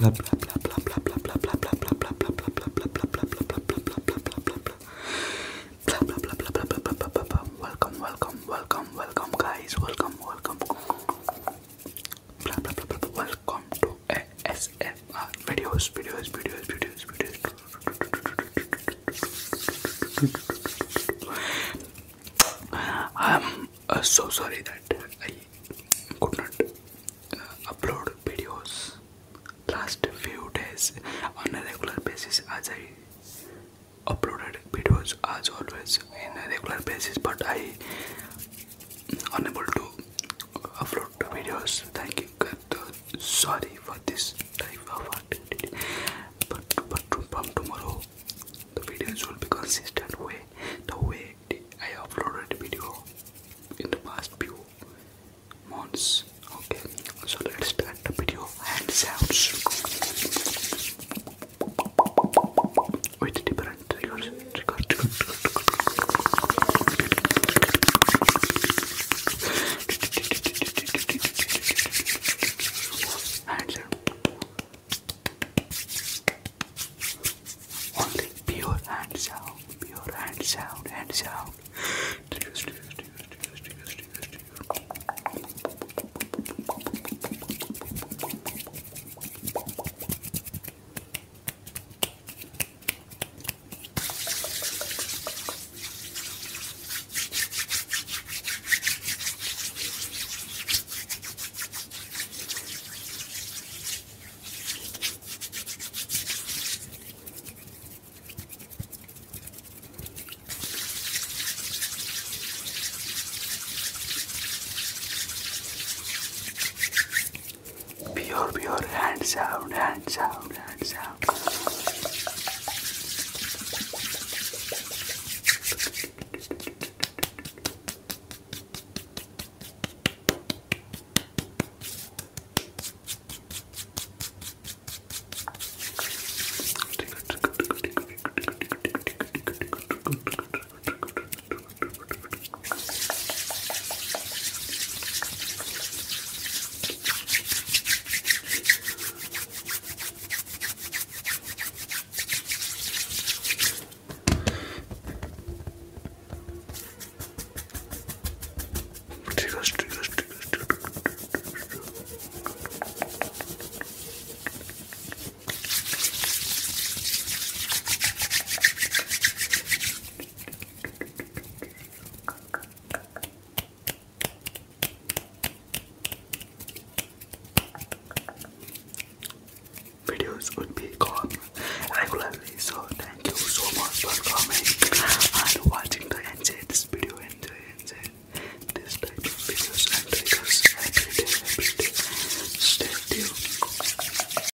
blah blah blah blah blah blah blah blah blah blah blah blah blah blah blah blah blah blah blah welcome welcome welcome welcome guys. Welcome welcome. Blah blah blah blah blah welcome to ASMR videos videos videos videos videos. I'm uh, so sorry that I could not uh, upload videos last few days on a regular basis as I uploaded videos as always in a regular basis but I unable to upload videos. Thank you sorry for this type of